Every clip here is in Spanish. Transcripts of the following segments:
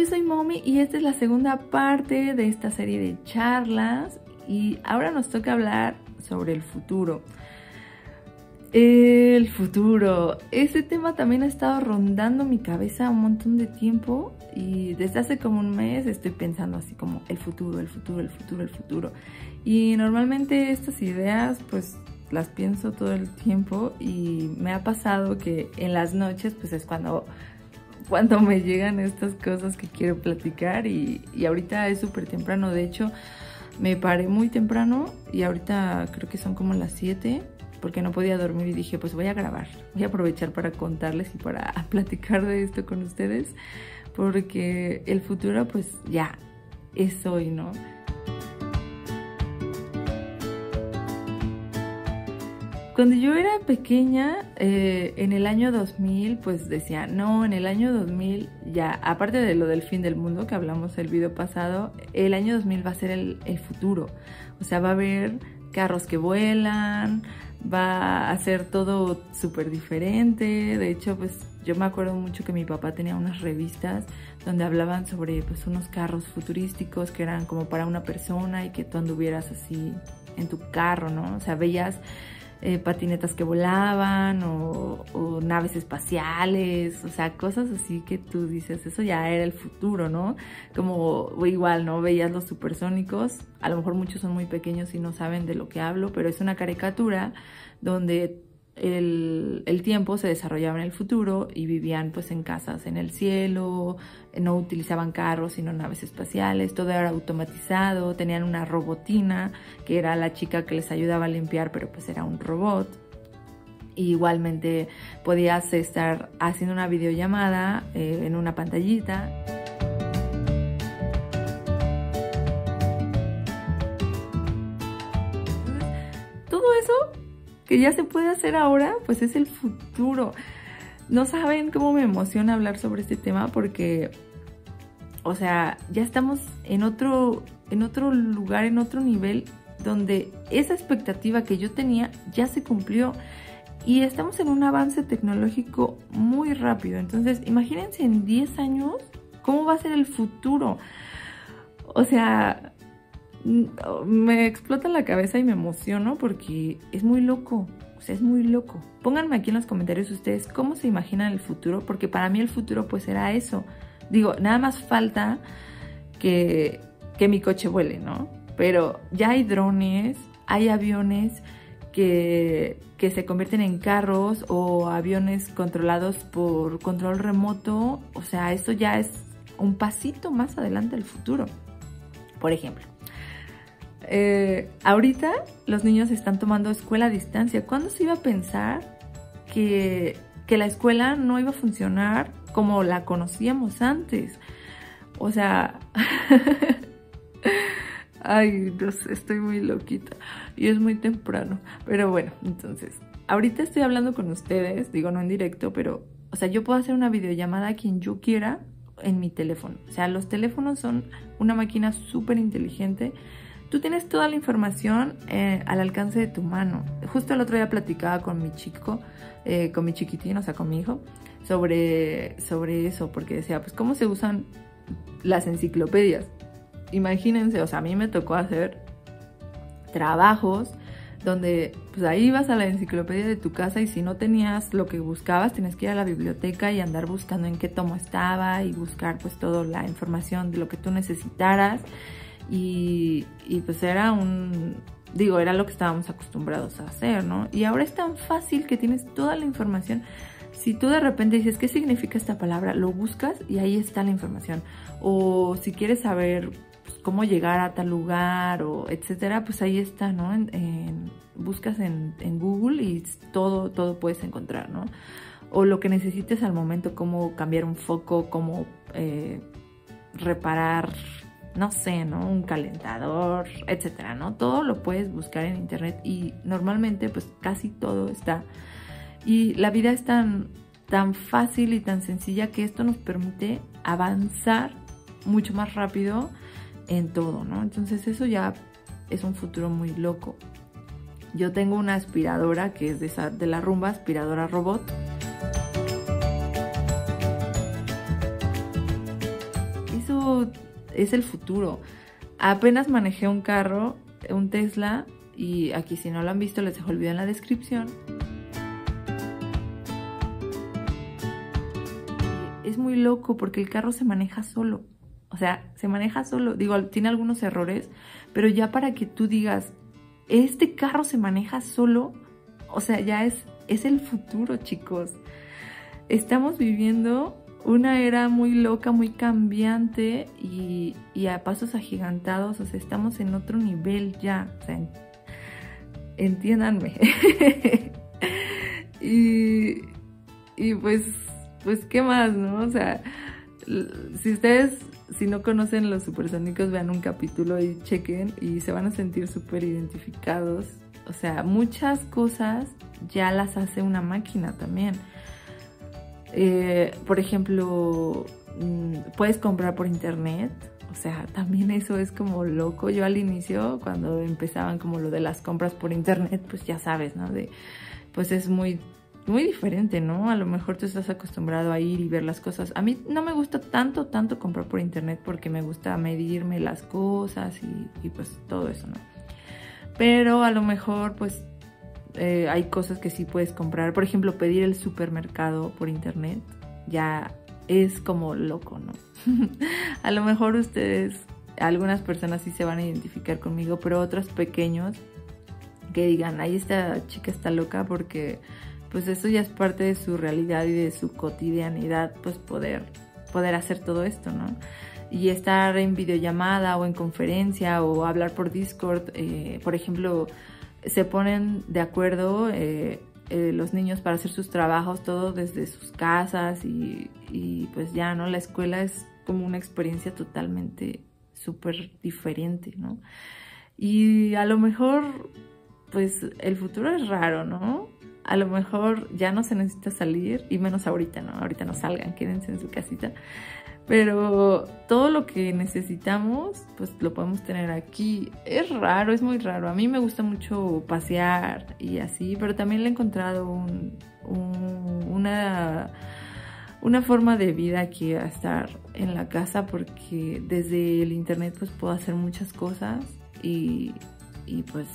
yo soy Mommy y esta es la segunda parte de esta serie de charlas y ahora nos toca hablar sobre el futuro. El futuro. Ese tema también ha estado rondando mi cabeza un montón de tiempo y desde hace como un mes estoy pensando así como el futuro, el futuro, el futuro, el futuro. Y normalmente estas ideas pues las pienso todo el tiempo y me ha pasado que en las noches pues es cuando, cuando me llegan estas cosas que quiero platicar y, y ahorita es súper temprano. De hecho me paré muy temprano y ahorita creo que son como las 7 porque no podía dormir y dije, pues voy a grabar, voy a aprovechar para contarles y para platicar de esto con ustedes, porque el futuro pues ya es hoy, ¿no? Cuando yo era pequeña, eh, en el año 2000, pues decía, no, en el año 2000, ya, aparte de lo del fin del mundo que hablamos el video pasado, el año 2000 va a ser el, futuro. O sea, va a haber carros que vuelan, va a ser todo súper diferente. De hecho, pues yo me acuerdo mucho que mi papá tenía unas revistas donde hablaban sobre pues unos carros futurísticos que eran como para una persona y que tú anduvieras así en tu carro, ¿no? O sea, veías eh, patinetas que volaban o, o, naves espaciales, o sea, cosas así que tú dices, eso ya era el futuro, ¿no? Como igual, ¿no? Veías los supersónicos, a lo mejor muchos son muy pequeños y no saben de lo que hablo, pero es una caricatura donde el, el, tiempo se desarrollaba en el futuro y vivían pues en casas en el cielo, no utilizaban carros sino naves espaciales, todo era automatizado, tenían una robotina que era la chica que les ayudaba a limpiar pero pues era un robot. Y igualmente podías estar haciendo una videollamada eh, en una pantallita. Todo eso que ya se puede hacer ahora, pues es el futuro. No saben cómo me emociona hablar sobre este tema porque, o sea, ya estamos en otro, en otro lugar, en otro nivel donde esa expectativa que yo tenía ya se cumplió y estamos en un avance tecnológico muy rápido. Entonces, imagínense en 10 años cómo va a ser el futuro. O sea, me explota la cabeza y me emociono porque es muy loco. O sea, es muy loco. Pónganme aquí en los comentarios ustedes cómo se imaginan el futuro, porque para mí el futuro pues era eso. Digo, nada más falta que, que mi coche vuele, ¿no? Pero ya hay drones, hay aviones que, que se convierten en carros o aviones controlados por control remoto. O sea, esto ya es un pasito más adelante del futuro. Por ejemplo, eh, ahorita los niños están tomando escuela a distancia. ¿Cuándo se iba a pensar que, que la escuela no iba a funcionar como la conocíamos antes? O sea, ay, estoy muy loquita y es muy temprano. Pero bueno, entonces, ahorita estoy hablando con ustedes, digo no en directo, pero, o sea, yo puedo hacer una videollamada a quien yo quiera en mi teléfono. O sea, los teléfonos son una máquina súper inteligente Tú tienes toda la información eh, al alcance de tu mano. Justo el otro día platicaba con mi chico, eh, con mi chiquitín, o sea, con mi hijo, sobre, sobre eso, porque decía, pues, ¿cómo se usan las enciclopedias? Imagínense, o sea, a mí me tocó hacer trabajos donde pues ahí ibas a la enciclopedia de tu casa y si no tenías lo que buscabas, tenías que ir a la biblioteca y andar buscando en qué tomo estaba y buscar pues toda la información de lo que tú necesitaras y, pues era un, digo, era lo que estábamos acostumbrados a hacer, ¿no? Y ahora es tan fácil que tienes toda la información. Si tú de repente dices, ¿qué significa esta palabra? Lo buscas y ahí está la información. O si quieres saber pues, cómo llegar a tal lugar o etcétera, pues ahí está, ¿no? En, buscas en, en, Google y todo, todo puedes encontrar, ¿no? O lo que necesites al momento, cómo cambiar un foco, cómo eh, reparar no sé, ¿no? Un calentador, etcétera, ¿no? Todo lo puedes buscar en internet y normalmente pues casi todo está. Y la vida es tan, tan fácil y tan sencilla que esto nos permite avanzar mucho más rápido en todo, ¿no? Entonces eso ya es un futuro muy loco. Yo tengo una aspiradora que es de, esa, de la rumba, aspiradora robot esto es el futuro. Apenas manejé un carro, un Tesla, y aquí si no lo han visto les dejo el video en la descripción. Es muy loco porque el carro se maneja solo. O sea, se maneja solo. Digo, tiene algunos errores, pero ya para que tú digas, este carro se maneja solo, o sea, ya es, es el futuro, chicos. Estamos viviendo una era muy loca, muy cambiante y, a pasos agigantados, o sea, estamos en otro nivel ya, o sea, entiéndanme. y, y pues, pues, ¿qué más, no? O sea, si ustedes, si no conocen los supersónicos, vean un capítulo y chequen y se van a sentir súper identificados. O sea, muchas cosas ya las hace una máquina también. Eh, por ejemplo, mm, puedes comprar por internet. O sea, también eso es como loco. Yo al inicio, cuando empezaban como lo de las compras por internet, pues ya sabes, ¿no? De, pues es muy, muy diferente, ¿no? A lo mejor tú estás acostumbrado a ir y ver las cosas. A mí no me gusta tanto, tanto comprar por internet porque me gusta medirme las cosas y, y pues todo eso, ¿no? Pero a lo mejor, pues eh, hay cosas que sí puedes comprar. Por ejemplo, pedir el supermercado por internet ya es como loco, ¿no? a lo mejor ustedes, algunas personas sí se van a identificar conmigo, pero otros pequeños que digan, ahí esta chica está loca porque pues eso ya es parte de su realidad y de su cotidianidad, pues poder, poder hacer todo esto, ¿no? Y estar en videollamada o en conferencia o hablar por Discord, eh, por ejemplo, se ponen de acuerdo eh, eh, los niños para hacer sus trabajos, todo desde sus casas y, pues ya, ¿no? La escuela es como una experiencia totalmente súper diferente, ¿no? Y a lo mejor, pues el futuro es raro, ¿no? A lo mejor ya no se necesita salir y menos ahorita, ¿no? Ahorita no salgan, quédense en su casita. Pero todo lo que necesitamos, pues lo podemos tener aquí. Es raro, es muy raro. A mí me gusta mucho pasear y así, pero también le he encontrado una, una forma de vida aquí a estar en la casa porque desde el internet pues puedo hacer muchas cosas y, y pues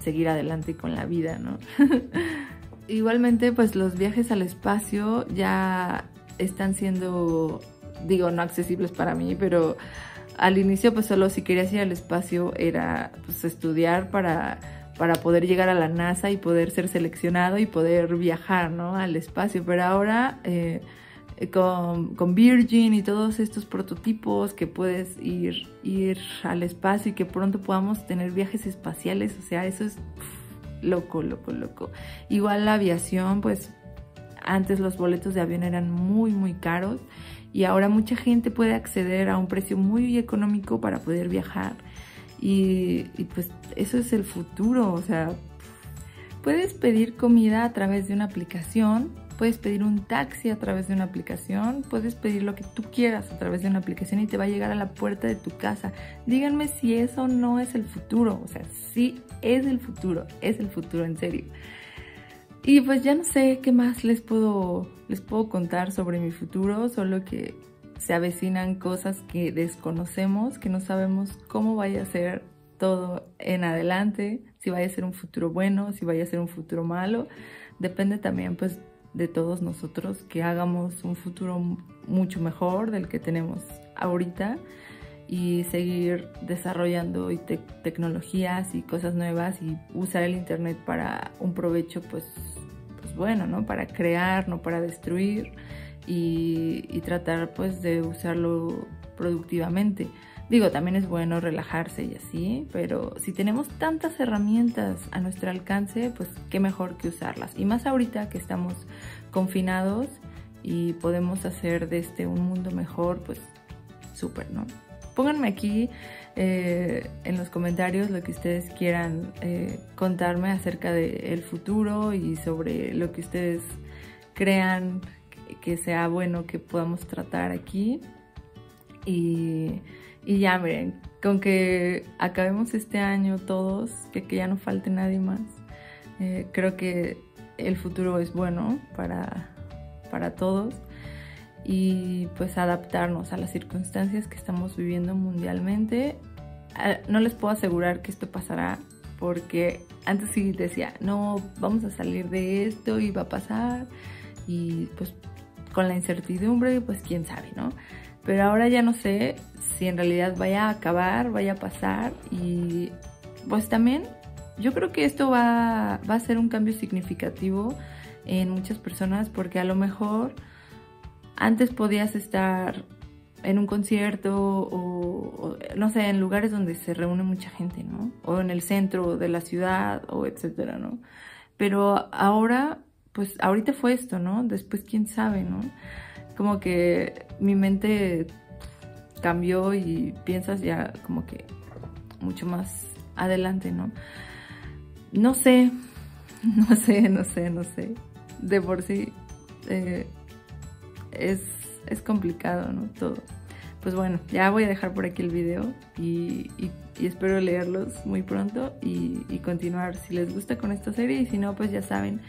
seguir adelante con la vida, ¿no? Igualmente pues los viajes al espacio ya están siendo digo, no accesibles para mí, pero al inicio pues solo si querías ir al espacio era pues estudiar para, para poder llegar a la NASA y poder ser seleccionado y poder viajar, ¿no? Al espacio, pero ahora... Eh, con, con, Virgin y todos estos prototipos que puedes ir, ir al espacio y que pronto podamos tener viajes espaciales, o sea, eso es loco, loco, loco. Igual la aviación, pues antes los boletos de avión eran muy, muy caros y ahora mucha gente puede acceder a un precio muy económico para poder viajar y, pues eso es el futuro, o sea, puedes pedir comida a través de una aplicación, puedes pedir un taxi a través de una aplicación, puedes pedir lo que tú quieras a través de una aplicación y te va a llegar a la puerta de tu casa. Díganme si eso no es el futuro, o sea, sí es el futuro, es el futuro en serio. Y pues ya no sé qué más les puedo, les puedo contar sobre mi futuro, solo que se avecinan cosas que desconocemos, que no sabemos cómo vaya a ser todo en adelante, si vaya a ser un futuro bueno, si vaya a ser un futuro malo. Depende también pues de todos nosotros que hagamos un futuro mucho mejor del que tenemos ahorita y seguir desarrollando tecnologías y cosas nuevas y usar el internet para un provecho pues bueno, ¿no? Para crear, no para destruir y, tratar pues de usarlo productivamente. Digo, también es bueno relajarse y así, pero si tenemos tantas herramientas a nuestro alcance, pues qué mejor que usarlas. Y más ahorita que estamos confinados y podemos hacer de este un mundo mejor, pues súper, ¿no? pónganme aquí eh, en los comentarios lo que ustedes quieran eh, contarme acerca del futuro y sobre lo que ustedes crean que sea bueno que podamos tratar aquí. Y, ya miren, con que acabemos este año todos, que, que ya no falte nadie más, eh, creo que el futuro es bueno para, para todos. Y pues adaptarnos a las circunstancias que estamos viviendo mundialmente. Ah, no les puedo asegurar que esto pasará porque antes sí decía, no, vamos a salir de esto y va a pasar y pues con la incertidumbre, pues quién sabe, ¿no? Pero ahora ya no sé si en realidad vaya a acabar, vaya a pasar y pues también yo creo que esto va, va a ser un cambio significativo en muchas personas porque a lo mejor antes podías estar en un concierto o, no sé, en lugares donde se reúne mucha gente, ¿no? O en el centro de la ciudad o etcétera, ¿no? Pero ahora, pues ahorita fue esto, ¿no? Después quién sabe, ¿no? Como que mi mente cambió y piensas ya como que mucho más adelante, ¿no? No sé, no sé, no sé, no sé. De por sí eh, es, es, complicado, ¿no? Todo. Pues bueno, ya voy a dejar por aquí el video y, espero leerlos muy pronto y, y, continuar si les gusta con esta serie y si no, pues ya saben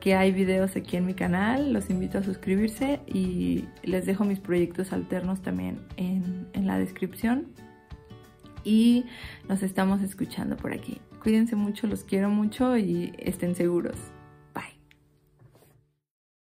que hay videos aquí en mi canal, los invito a suscribirse y les dejo mis proyectos alternos también en, en la descripción y nos estamos escuchando por aquí. Cuídense mucho, los quiero mucho y estén seguros.